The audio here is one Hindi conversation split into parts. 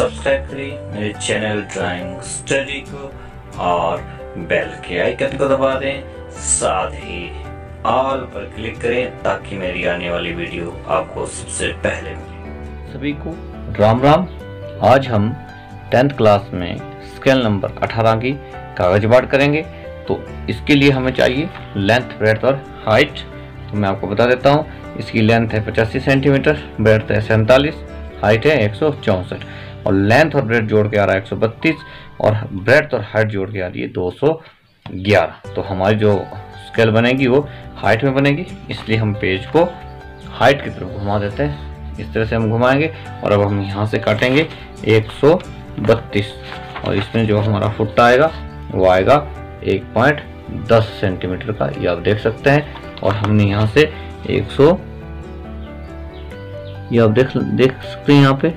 सब्सक्राइब करें मेरे चैनल ड्राइंग स्टडी को और बेल के आइकन को दबा दें। साथ ही ऑल पर क्लिक करें ताकि मेरी आने वाली वीडियो आपको सबसे पहले मिले। सभी को राम राम। आज हम टेंथ क्लास में स्केल नंबर 18 की कागज़ बांट करेंगे। तो इसके लिए हमें चाहिए लेंथ ब्रेथ और हाइट तो मैं आपको बता देता हूँ, इसकी लेंथ है पचासी सेंटीमीटर ब्रेथ है सैंतालीस। हाइट है एक सौ चौंसठ और लेंथ और ब्रेथ जोड़ के आ रहा है एक सौ बत्तीस और ब्रेथ और हाइट जोड़ के आ रही है दो सौ ग्यारह। तो हमारी जो स्केल बनेगी वो हाइट में बनेगी, इसलिए हम पेज को हाइट की तरफ़ घुमा देते हैं। इस तरह से हम घुमाएँगे और अब हम यहाँ से काटेंगे 132 और इसमें जो हमारा फुट आएगा, वो आएगा एक पॉइंट दस सेंटीमीटर का। ये आप देख सकते हैं और हमने यहाँ से 100 ये आप देख देख सकते हैं यहाँ पे।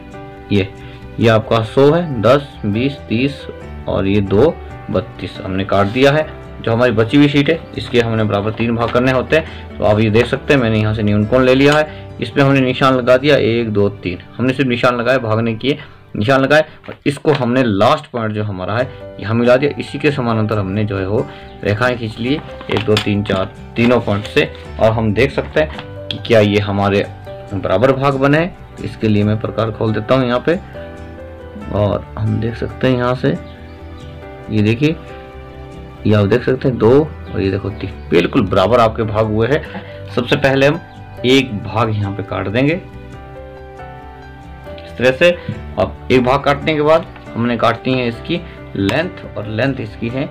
ये ये आपका 100 है 10 20 30 और ये दो, बत्तीस। हमने काट दिया है। जो हमारी बची हुई सीट है, इसके हमने बराबर तीन भाग करने होते हैं। तो आप ये देख सकते हैं, मैंने यहाँ से न्यून कोण ले लिया है। इस पर हमने निशान लगा दिया, एक, दो, तीन। हमने सिर्फ़ निशान लगाए, भागने किए, निशान लगाए और इसको हमने लास्ट पॉइंट जो हमारा है, यहाँ मिला दिया। इसी के समानांतर हमने जो है वो रेखाएँ खींच ली। एक, दो, तीन, चार, तीनों पॉइंट से। और हम देख सकते हैं कि क्या ये हमारे बराबर भाग बने तो इसके लिए मैं प्रकार खोल देता हूँ यहाँ पे। और हम देख सकते हैं यहाँ से, ये देखिए, ये आप देख सकते हैं दो, और ये देखो तीन। बिल्कुल बराबर आपके भाग हुए हैं। सबसे पहले हम एक भाग यहाँ पे काट देंगे। इस तरह से। अब एक भाग काटने के बाद हमने काटनी है इसकी लेंथ, और लेंथ इसकी है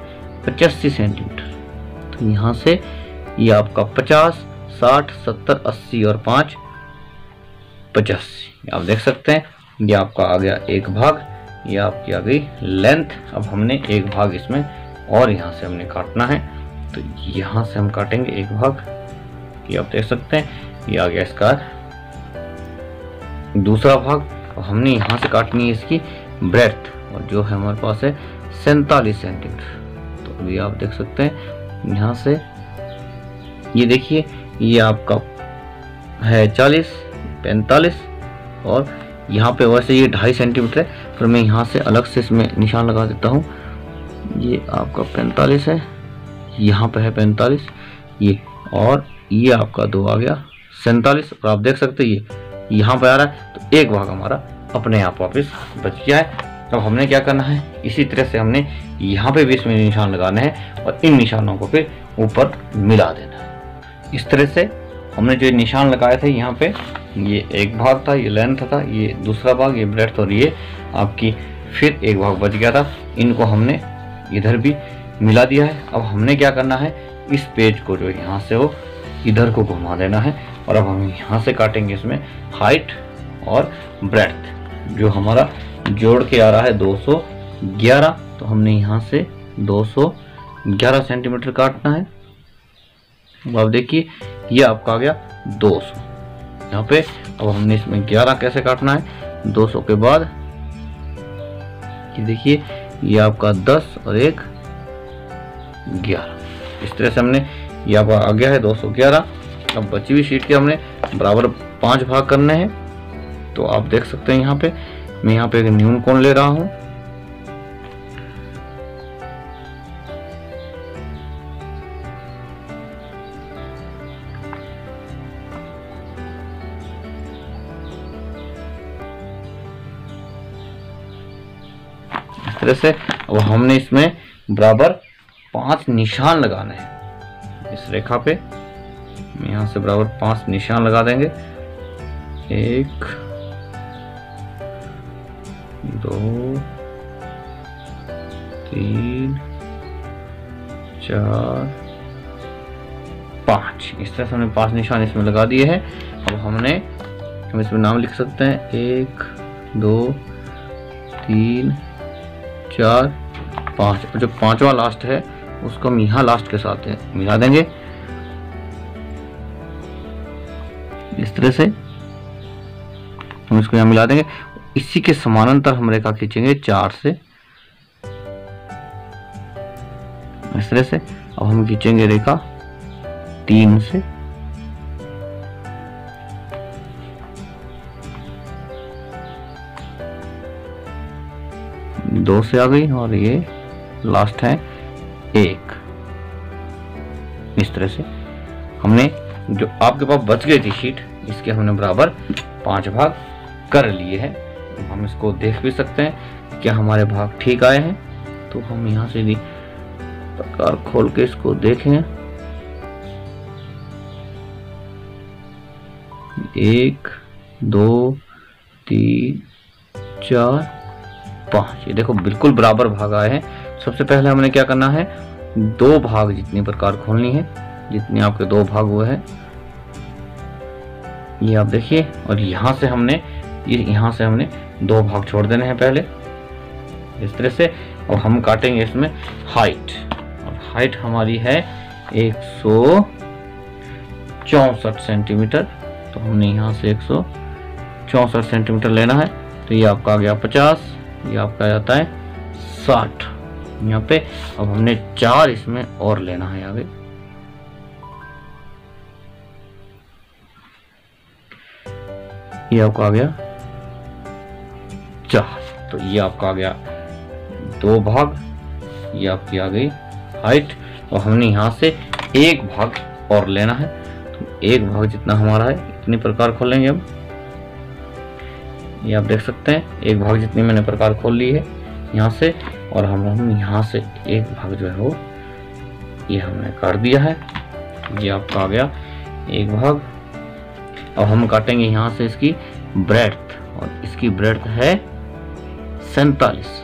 पचासी सेंटीमीटर। तो यहाँ से ये आपका पचास, साठ, सत्तर, अस्सी और पाँच पचासी। आप देख सकते हैं, ये आपका आ गया एक भाग, ये आपकी आ गई लेंथ। अब हमने एक भाग इसमें और यहाँ से हमने काटना है। तो यहाँ से हम काटेंगे एक भाग। ये आप देख सकते हैं, ये आ गया इसका दूसरा भाग। हमने यहाँ से काटनी है इसकी ब्रेथ, और जो है हमारे पास है सैतालीस सेंटीमीटर। तो अभी आप देख सकते हैं, यहाँ से ये देखिए, ये आपका है चालीस। पैंतालीस और यहाँ पे वैसे ये ढाई सेंटीमीटर है फिर मैं यहाँ से अलग से इसमें निशान लगा देता हूँ। ये आपका पैंतालीस है, यहाँ पे है पैंतालीस, ये और ये आपका दो आ गया, सैंतालीस। और आप देख सकते ये यहाँ पे आ रहा है तो एक भाग हमारा अपने आप वापस बच गया है। अब हमने क्या करना है, इसी तरह से हमने यहाँ पे भी इसमें निशान लगाने हैं और इन निशानों को फिर ऊपर मिला देना है। इस तरह से हमने जो निशान लगाए थे यहाँ पे ये एक भाग था, ये लेंथ था, ये दूसरा भाग, ये ब्रेथ और ये आपकी फिर एक भाग बच गया था। इनको हमने इधर भी मिला दिया है। अब हमने क्या करना है? इस पेज को जो यहाँ से वो इधर को घुमा देना है और अब हम यहाँ से काटेंगे इसमें हाइट और ब्रेथ जो हमारा जोड़ के आ रहा है 211 तो हमने यहाँ से 211 सेंटीमीटर काटना है। अब देखिए, ये आपका आ गया 200 यहाँ पे। अब हमने इसमें 11 कैसे काटना है? 200 के बाद, ये देखिए, ये आपका 10 और एक 11 इस तरह से हमने, ये आपका आ गया है 211 अब बची हुई शीट के हमने बराबर पाँच भाग करने हैं। तो आप देख सकते हैं यहाँ पे, मैं यहाँ पे एक न्यून कोण ले रहा हूँ। तरह से अब हमने इसमें बराबर पाँच निशान लगाने हैं। इस रेखा पे यहाँ से बराबर पाँच निशान लगा देंगे। एक, दो, तीन, चार, पाँच। इस तरह से हमने पाँच निशान इसमें लगा दिए हैं। अब हमने, हम इसमें नाम लिख सकते हैं। एक, दो, तीन चार, पाँच और जो पांचवा लास्ट है, उसको हम यहाँ लास्ट के साथ है। मिला देंगे। इस तरह से हम इसको यहाँ मिला देंगे। इसी के समानांतर हम रेखा खींचेंगे चार से। इस तरह से। अब हम खींचेंगे रेखा तीन से। दो से आ गई और ये लास्ट है एक। इस तरह से। हमने जो आपके पास बच गई थी शीट इसके हमने बराबर पाँच भाग कर लिए हैं। हम इसको देख भी सकते हैं क्या हमारे भाग ठीक आए हैं। तो हम यहाँ से भी प्रकार खोल के इसको देखें। एक, दो, तीन, चार पाँच ये देखो, बिल्कुल बराबर भाग आए हैं। सबसे पहले हमने क्या करना है, दो भाग जितनी प्रकार खोलनी है, जितने आपके दो भाग हुए हैं, ये आप देखिए, और यहाँ से हमने, ये यहाँ से हमने दो भाग छोड़ देने हैं पहले, इस तरह से, और हम काटेंगे इसमें हाइट और हाइट हमारी है एक सेंटीमीटर तो हमने यहाँ से एक सेंटीमीटर लेना है तो ये आपका आ गया पचास ये आपका जाता है साठ। यहाँ पे अब हमने चार इसमें और लेना है आगे। ये आपका आ गया चार। तो ये आपका आ गया दो भाग। ये आपकी आ गई हाइट और हमने यहाँ से एक भाग और लेना है। तो एक भाग जितना हमारा है, इतनी प्रकार खोलेंगे हम। ये आप देख सकते हैं, एक भाग जितनी मैंने प्रकार खोल ली है यहाँ से, और हम हम यहाँ से एक भाग जो है वो ये हमने काट दिया है। ये आपका आ गया एक भाग। अब हम काटेंगे यहाँ से इसकी ब्रेथ और इसकी ब्रेथ है सैतालीस।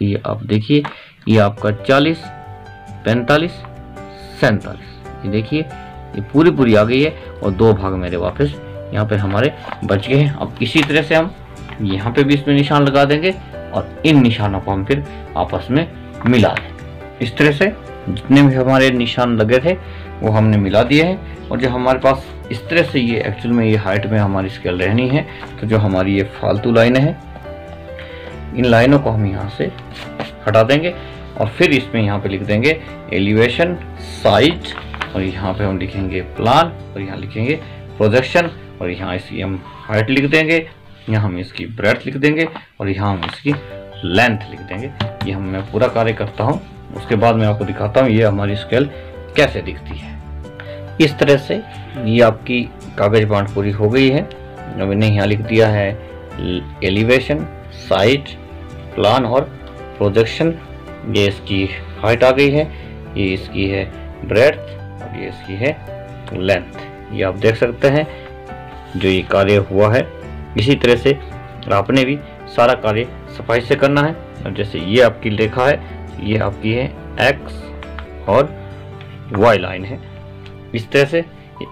ये आप देखिए, ये आपका चालीस, पैंतालीस, सैतालीस। ये देखिए ये पूरी पूरी आ गई है और दो भाग मेरे वापस यहाँ पे हमारे बच गए हैं। अब इसी तरह से हम यहाँ पे भी इसमें निशान लगा देंगे और इन निशानों को हम फिर आपस में मिला देंगे इस तरह से जितने भी हमारे निशान लगे थे, वो हमने मिला दिए हैं। और जो हमारे पास इस तरह से ये एक्चुअल में ये हाइट में हमारी स्केल रहनी है तो जो हमारी ये फालतू लाइनें हैं, इन लाइनों को हम यहाँ से हटा देंगे और फिर इसमें यहाँ पे लिख देंगे एलिवेशन साइज़ और यहाँ पे हम लिखेंगे प्लान और यहाँ लिखेंगे प्रोजेक्शन और यहाँ इसकी हम हाइट लिख देंगे, यहाँ हम इसकी ब्रेथ लिख देंगे, और यहाँ हम इसकी लेंथ लिख देंगे। ये हम, मैं पूरा कार्य करता हूँ, उसके बाद मैं आपको दिखाता हूँ ये हमारी स्केल कैसे दिखती है। इस तरह से ये आपकी कागज़ बांट पूरी हो गई है। मैंने यहाँ लिख दिया है एलिवेशन साइट प्लान और प्रोजेक्शन ये इसकी हाइट आ गई है, ये इसकी है ब्रेथ और ये इसकी है लेंथ ये आप देख सकते हैं, जो ये कार्य हुआ है, इसी तरह से आपने भी सारा कार्य सफ़ाई से करना है। और जैसे ये आपकी लेखा है, ये आपकी है एक्स और वाई लाइन है। इस तरह से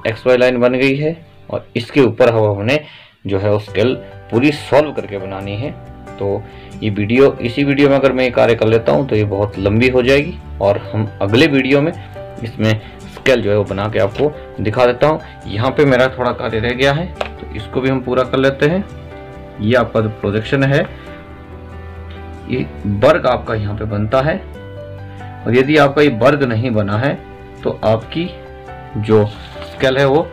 एक्स वाई लाइन बन गई है और इसके ऊपर हम हमने जो है स्केल पूरी सॉल्व करके बनानी है। तो ये वीडियो, इसी वीडियो में अगर मैं ये कार्य कर लेता हूँ तो ये बहुत लंबी हो जाएगी। और हम अगले वीडियो में इसमें स्केल जो है वो बना के आपको दिखा देता हूँ। यहाँ पे मेरा थोड़ा कार्य रह गया है तो इसको भी हम पूरा कर लेते हैं। ये आपका जो प्रोजेक्शन है। ये वर्ग आपका यहाँ पे बनता है। और यदि आपका ये वर्ग नहीं बना है तो आपकी जो स्केल है वो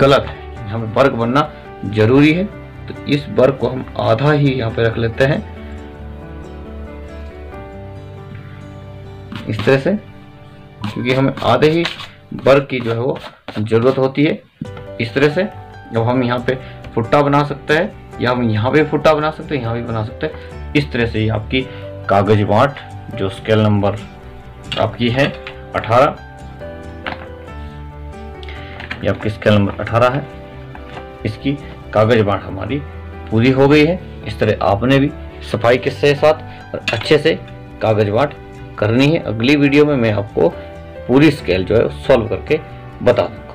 गलत है। यहाँ पे वर्ग बनना ज़रूरी है। तो इस वर्ग को हम आधा ही यहाँ पे रख लेते हैं। इस तरह से, क्योंकि हमें आधे ही वर्ग की जो है वो ज़रूरत होती है। इस तरह से जब हम यहाँ पे फुट्टा बना सकते हैं, या हम यहाँ पे फुट्टा बना सकते हैं, यहाँ भी बना सकते हैं। इस तरह से ये आपकी कागज़ बाट, जो स्केल नंबर आपकी है 18 ये आपकी स्केल नंबर 18 है। इसकी कागज़ बांट हमारी पूरी हो गई है। इस तरह आपने भी सफ़ाई के साथ और अच्छे से कागज़ बाट करनी है। अगली वीडियो में मैं आपको पूरी स्केल जो है सॉल्व करके बता दूँ।